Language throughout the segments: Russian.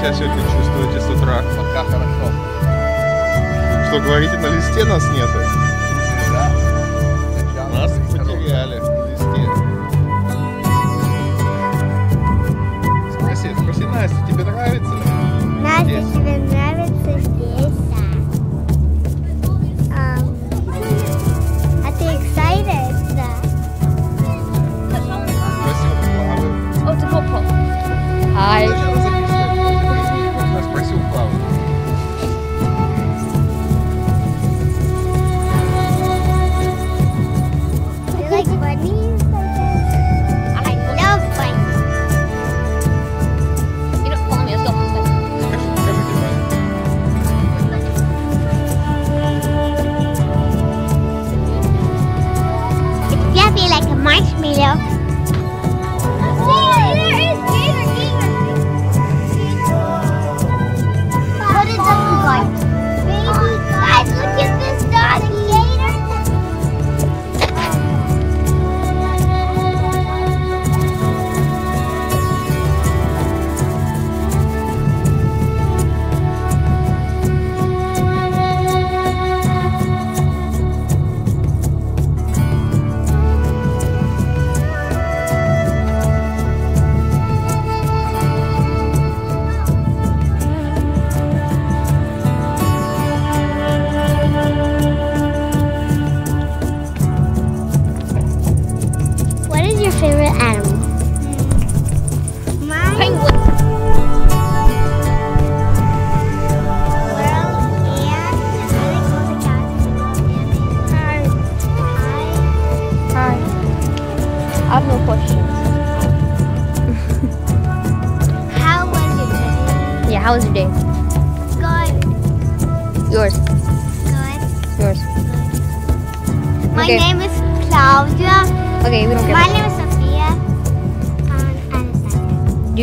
себя сегодня чувствуете с утра? Пока хорошо. Что говорите, на листе нас нету? Да. Начало Нас хорошо. потеряли на листе. Спроси, спроси, Настя, тебе нравится? Настя, Здесь. тебе нравится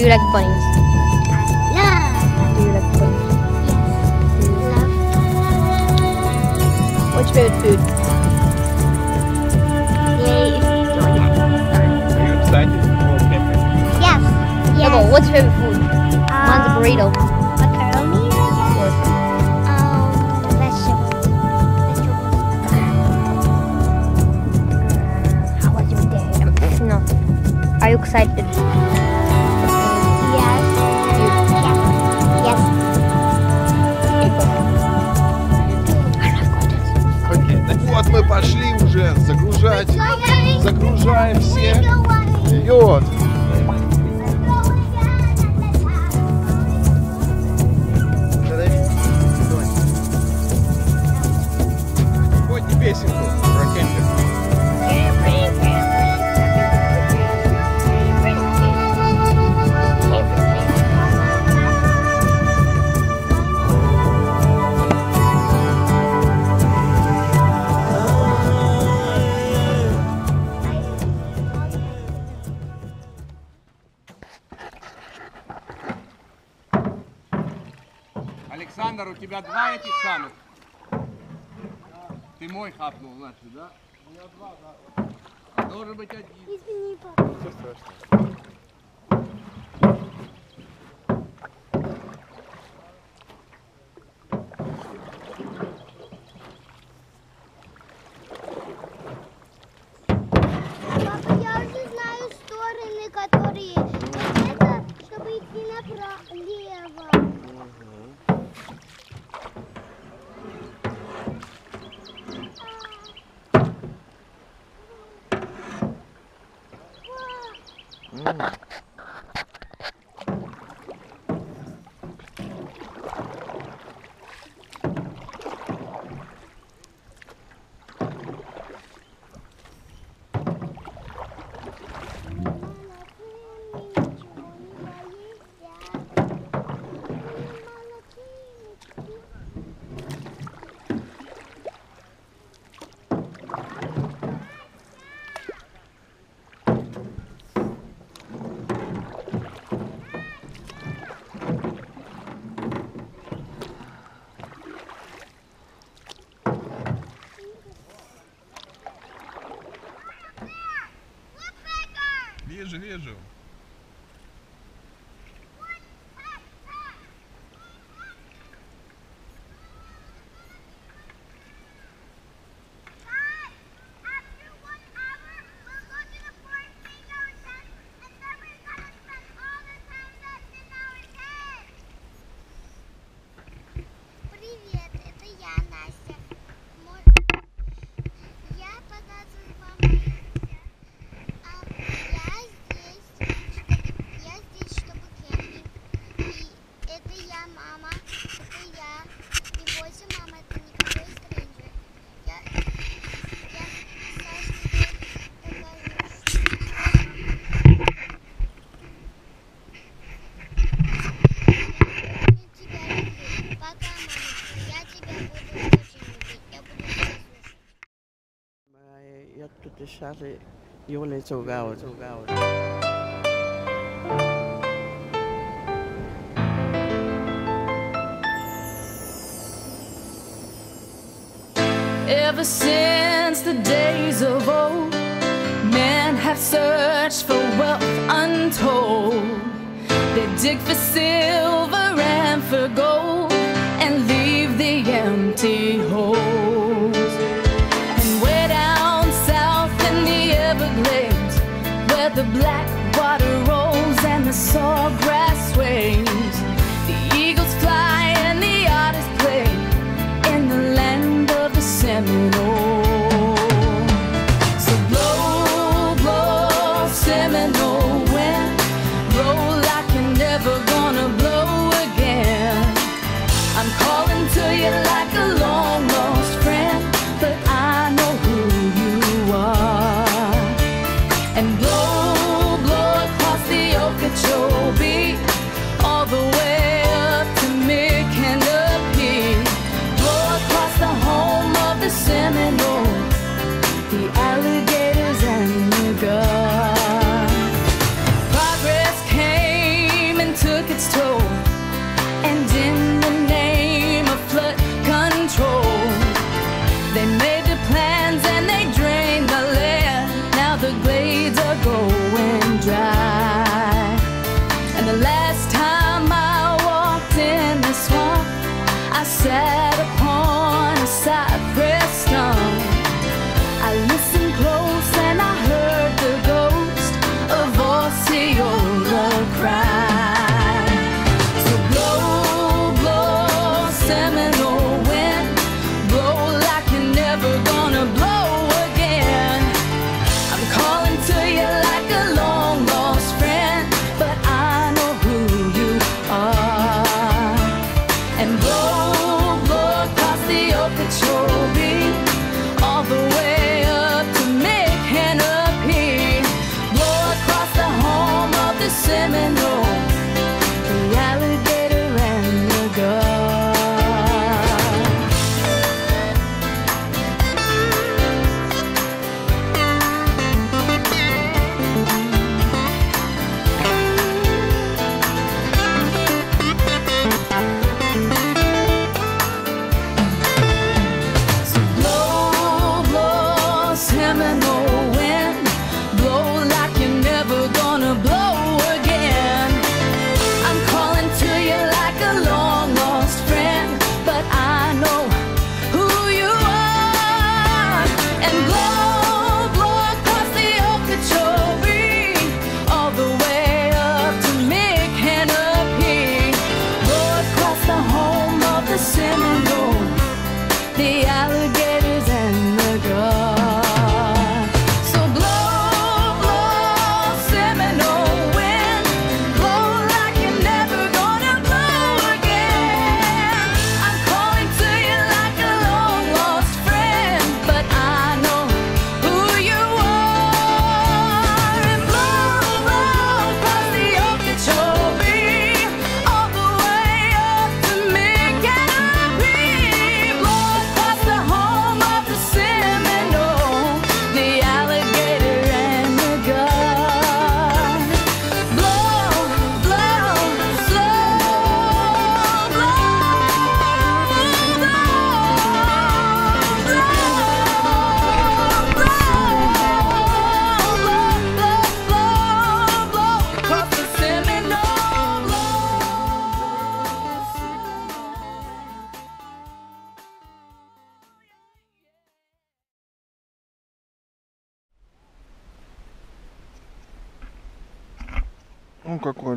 you like bunnies? Love. Do you like bunnies? Yes. Love. What's your favorite food? Yay. Are you excited for camping? Yes. Yeah, but what's your favorite food? Mine's a Um, burrito. Macaroni, I Um, vegetables. Vegetables. How was your day? No. Are you excited? drives here. Your Yours. Ты мой хапнул, значит, да? У меня два, да. Должен быть один. Извини, папа. Ничего страшного. Ever since the days of old, men have searched for wealth untold. They dig for silver and for gold and leave the empty hole.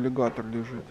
аллигатор лежит.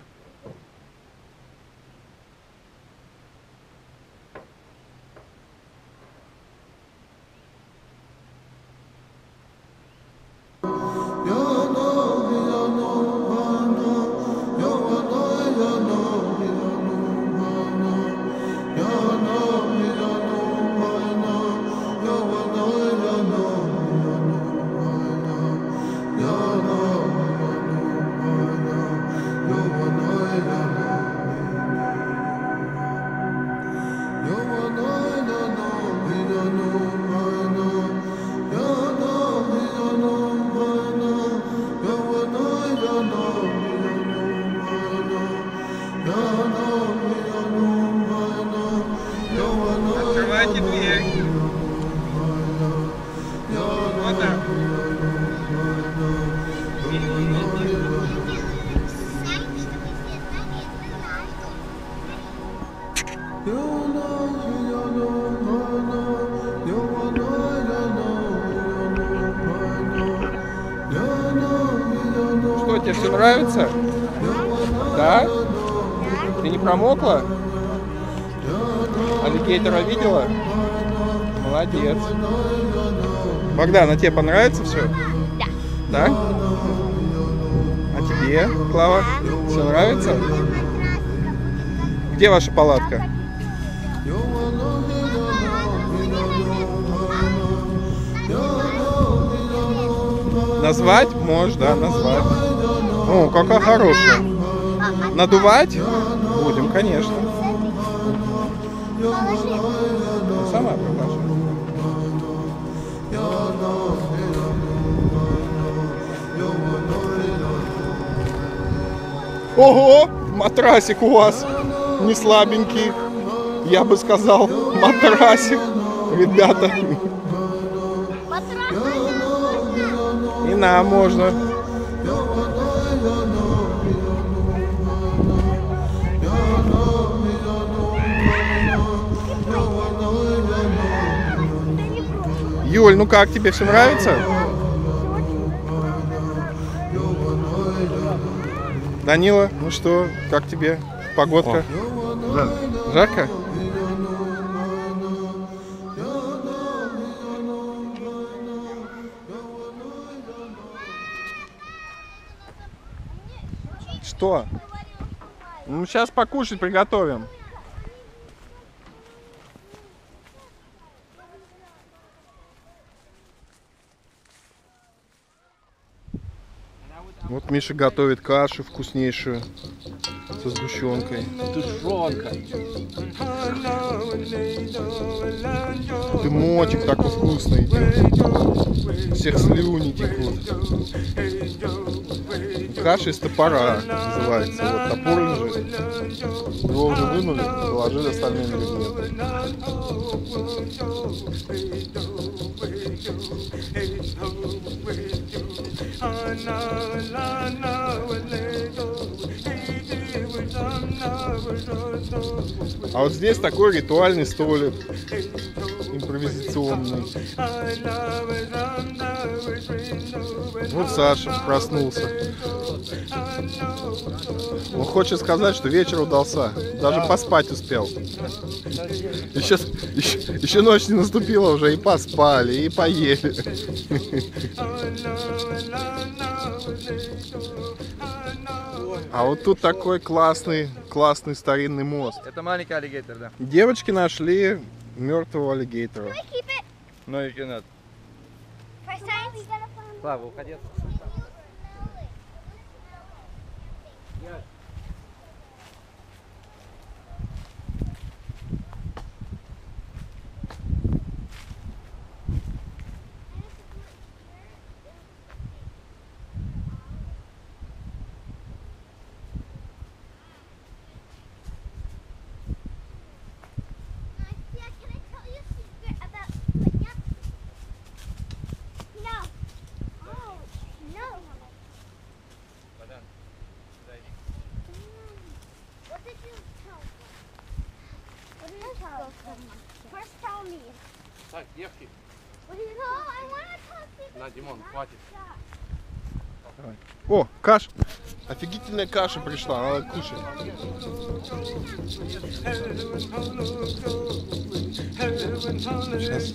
Богдан, а тебе понравится все? Да. Да? А тебе, Клава? Все нравится? Где ваша палатка? Назвать? Можешь, да, назвать. О, какая хорошая. Надувать? Будем, конечно. Ого, матрасик у вас не слабенький. Я бы сказал, матрасик. Ребята, и нам можно. Юль, ну как тебе все нравится? Данила, ну что, как тебе погодка? Жарко? Что? Ну, сейчас покушать приготовим. Вот Миша готовит кашу вкуснейшую со сгущенкой. Тушенка. Дымочек такой вкусный идет. Всех слюни текут. Каша из топора называется. Вот топор лежит. Его уже вынули, положили остальные ингредиенты. А вот здесь такой ритуальный столик импровизационный. Вот Саша проснулся. Он хочет сказать, что вечер удался. Даже поспать успел. Еще, еще, еще ночь не наступила уже, и поспали, и поели. А вот тут такой классный, классный старинный мост. Это маленький аллигейтор, да. Девочки нашли мертвого аллигейтора. No, you cannot. Faz? Claro, vou ficar. Tell secrets. На, Димон, хватит. О, каша. Офигительная каша пришла, надо кушать. Сейчас.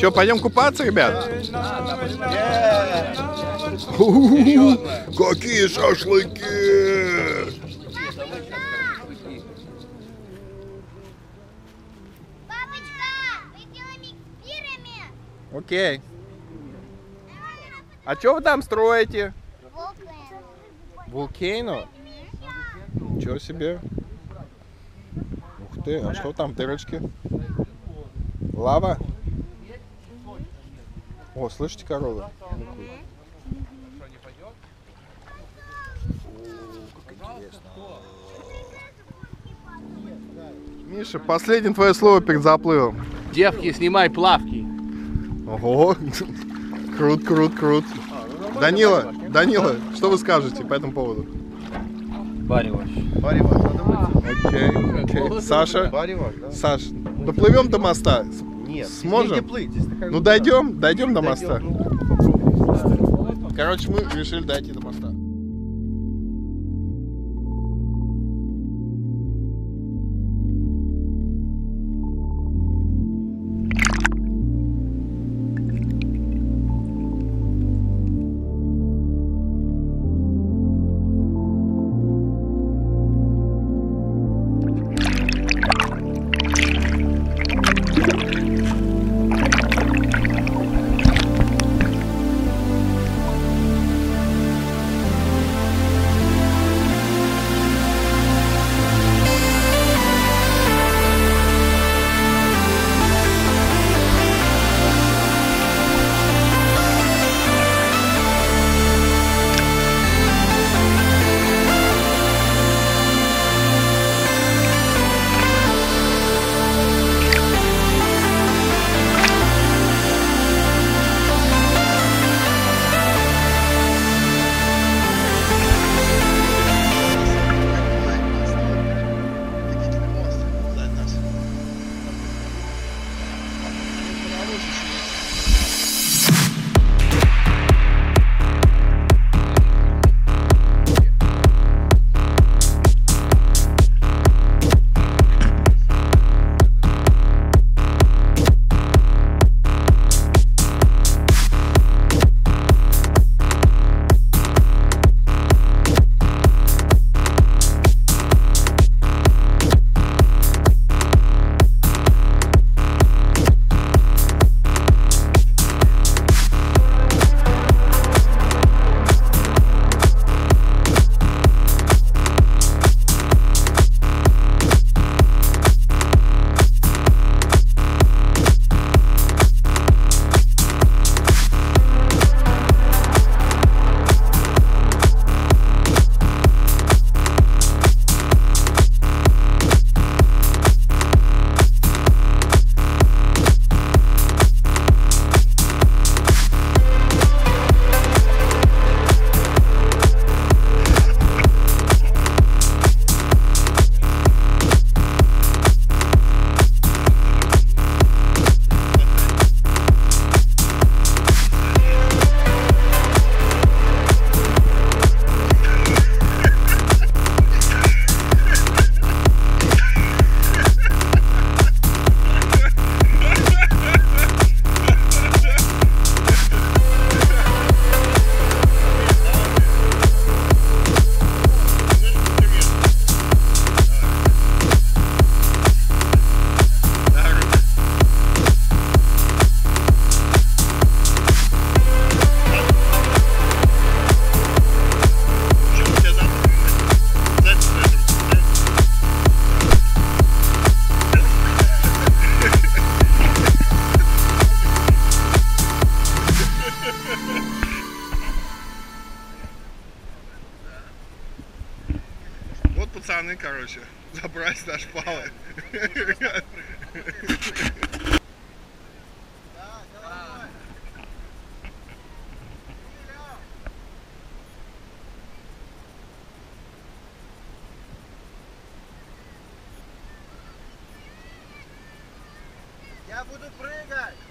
Че, пойдем купаться, ребят? Какие шашлыки! Окей. А что вы там строите? Вулкейно? Ничего себе. Ух ты, а что там в дырочке? Лава? О, слышите коровы? Миша, последнее твое слово перед заплывом. Девки, снимай плавки. Ого, крут, крут, крут. Данила, Данила, что вы скажете по этому поводу? Бариваш. Окей, окей. Саша, Бариваш, да? Саш, доплывем до моста? Нет, Сможем? не плыть, здесь такая Ну дойдем, дойдем до Дойдем, моста. ну. Короче, мы решили дойти до моста. Я буду прыгать!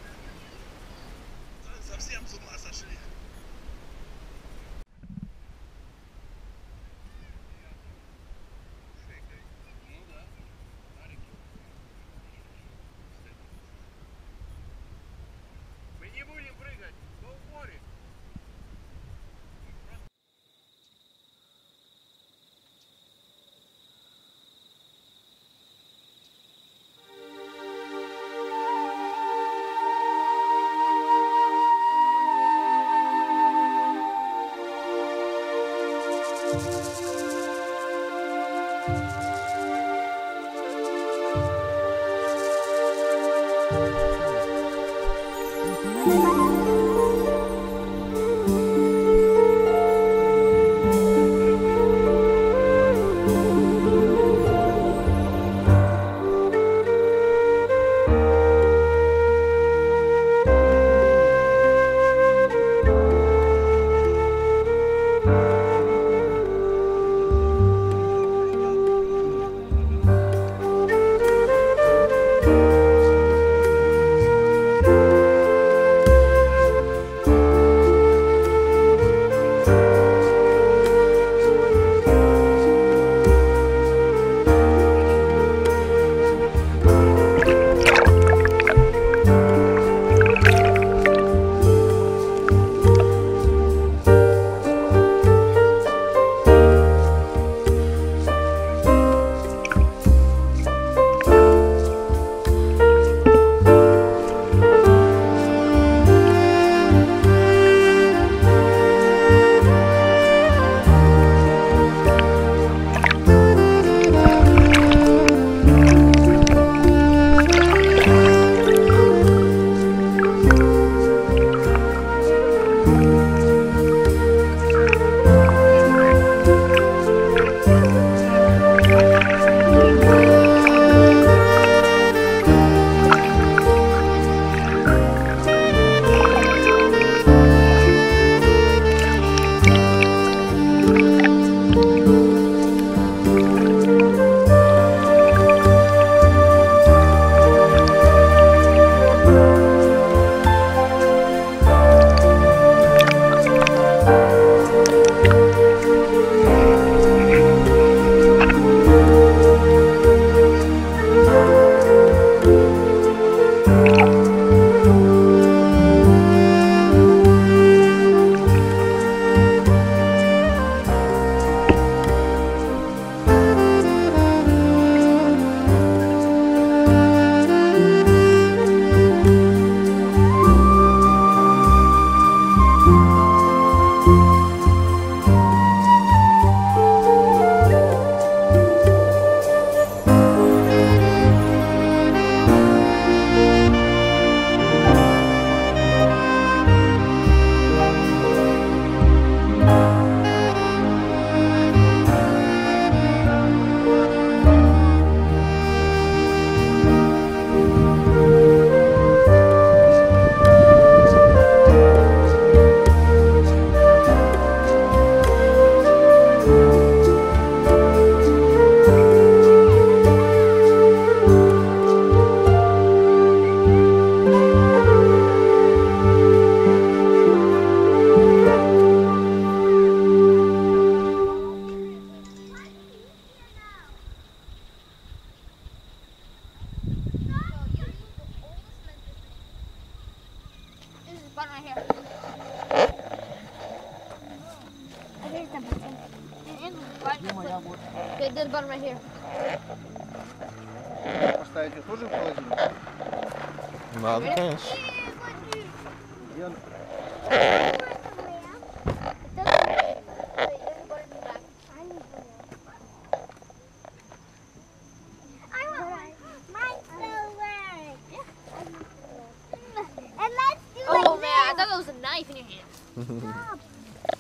Stop.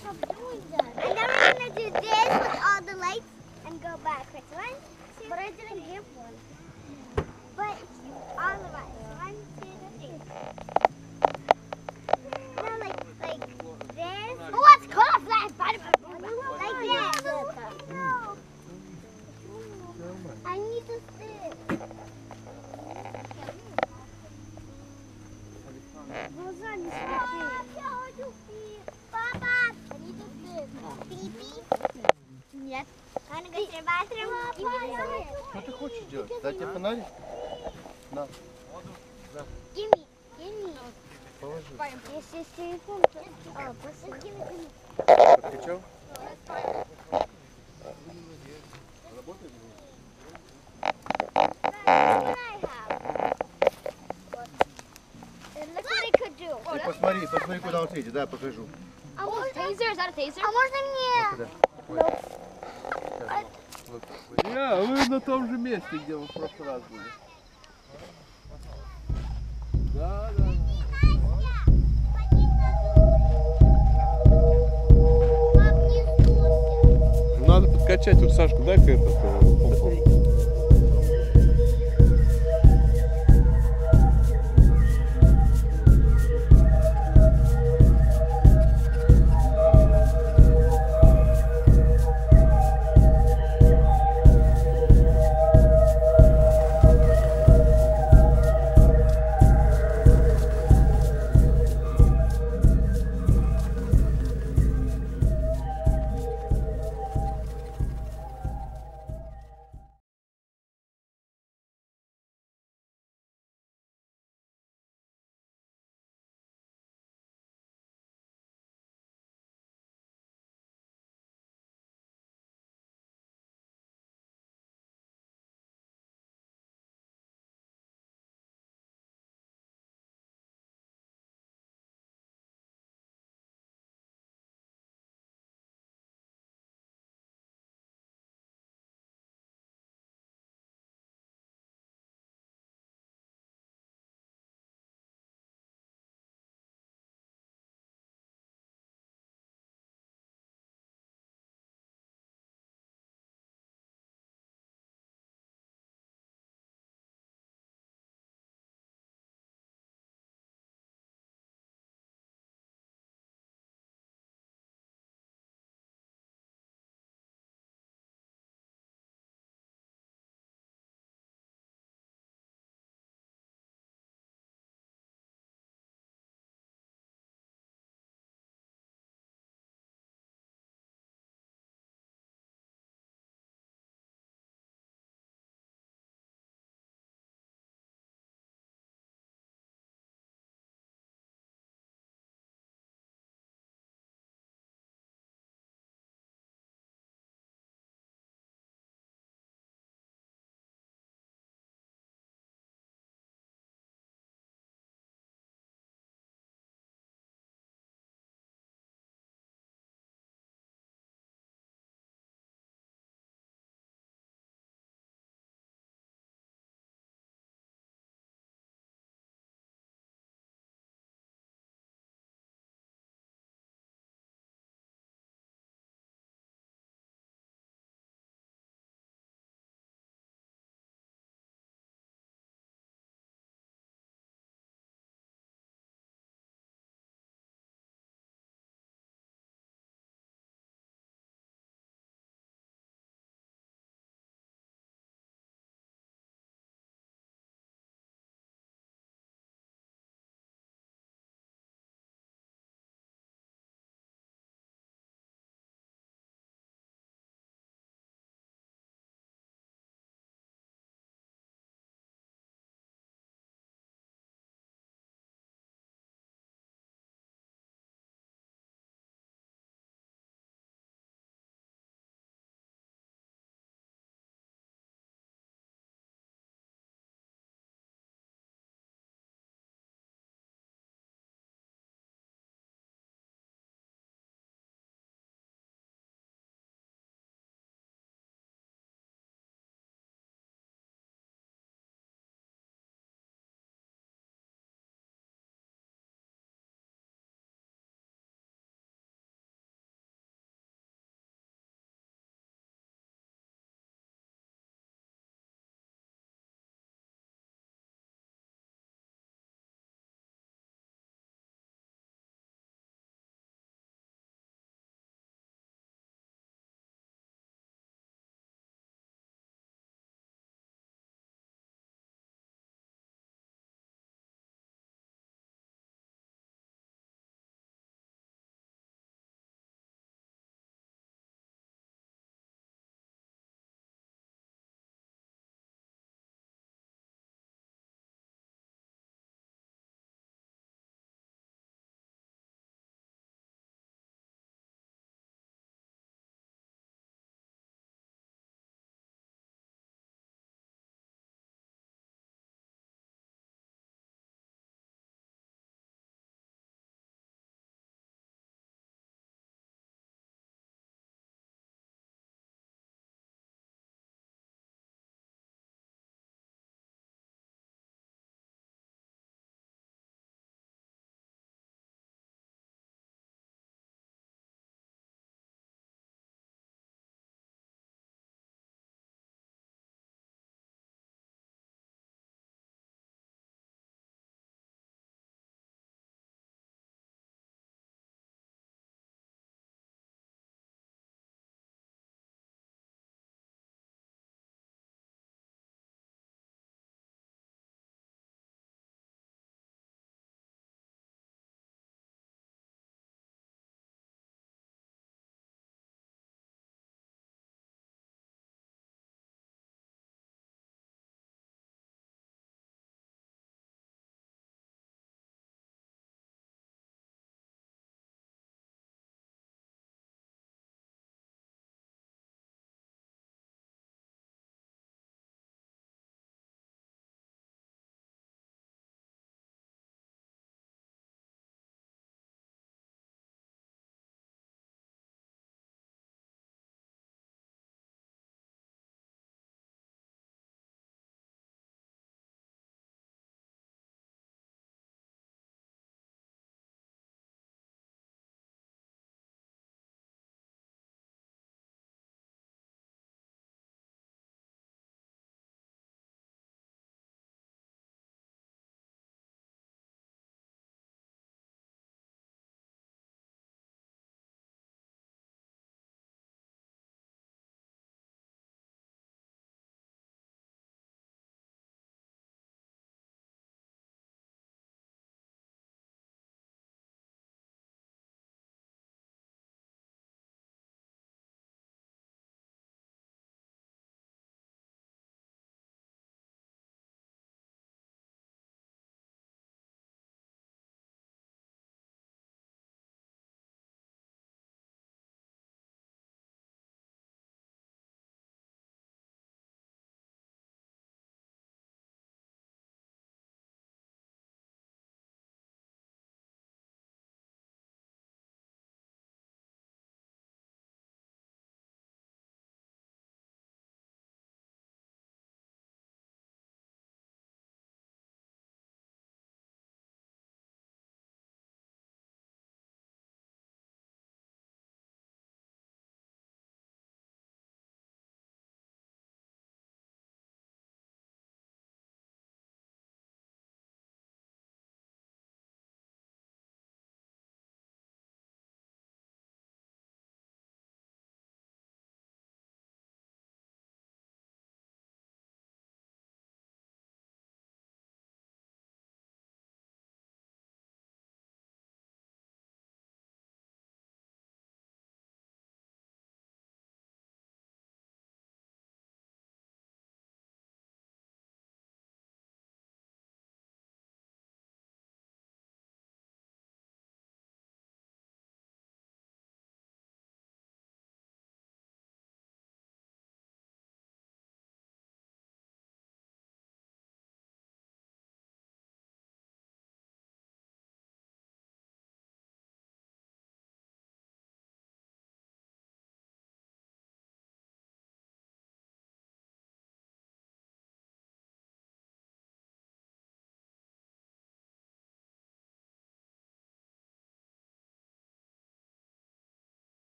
Stop doing that. I don't want to do this. да, покажу. А можно... Taser, is that? А можно мне... Да. Я, вы на том же месте, где вы в прошлый раз были. Да, да. Надо подкачать вот Сашку, дай-ка этот помпу.